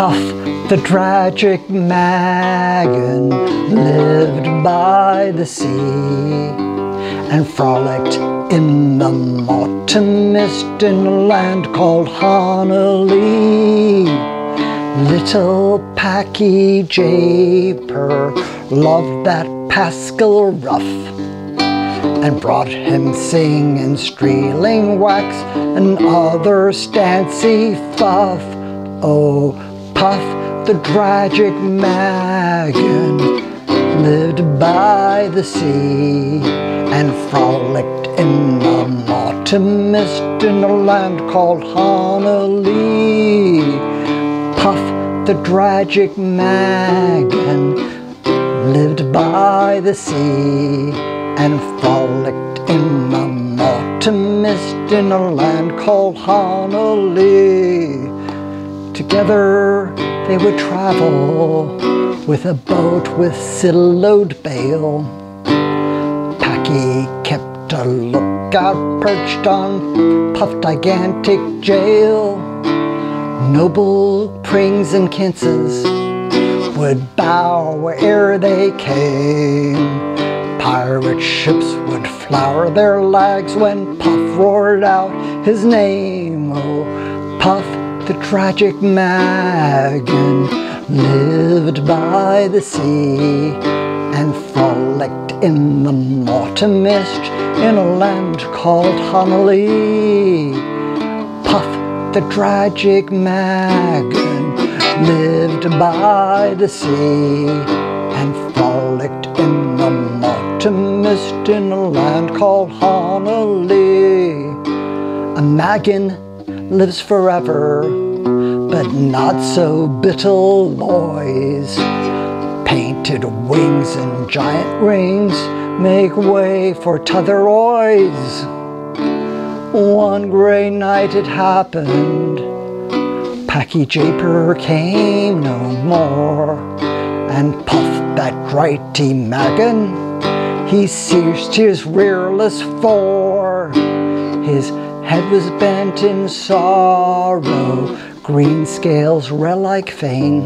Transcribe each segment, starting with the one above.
The dragic Magon, lived by the sea and frolicked in the autumn mist in a land called Honolulu. Little Packy Japer loved that Pascal Ruff and brought him singing streeling wax and other stancy fuff. Oh, Puff, the dragic Magon, lived by the sea and frolicked in the autumn mist in a land called Honolulu. Puff, the dragic Magon, lived by the sea and frolicked in the autumn mist in a land called Honolulu. Together they would travel with a boat with siloed bale. Packy kept a lookout perched on Puff gigantic jail. Noble prings and kinses would bow where'er they came. Pirate ships would flower their lags when Puff roared out his name. Oh, Puff, the dragic Magon, lived by the sea and frolicked in the autumn mist in a land called Honolulu. Puff, the dragic Magon, lived by the sea and frolicked in the autumn mist in a land called Honolulu. A Magon lives forever, but not so bittle boys. Painted wings and giant rings make way for t'other oys. One grey night it happened, Packy Japer came no more, and Puff that righty Magon, he ceased his rearless fore. His head was bent in sorrow, green scales red like fame.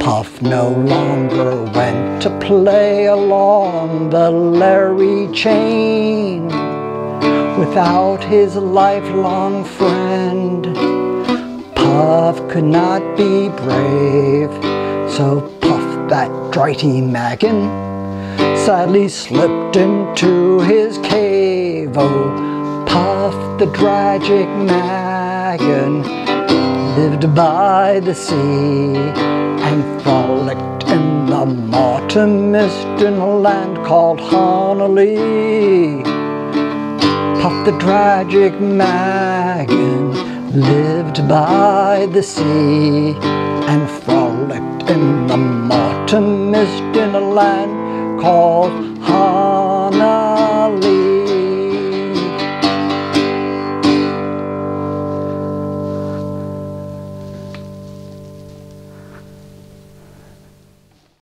Puff no longer went to play along the Larry chain without his lifelong friend. Puff could not be brave, so Puff that drighty Magon sadly slipped into his cave. Oh, the dragic Magon lived by the sea and frolicked in the autumn mist in a land called Honolulu. Puff the dragic Magon lived by the sea and frolicked in the autumn mist in a land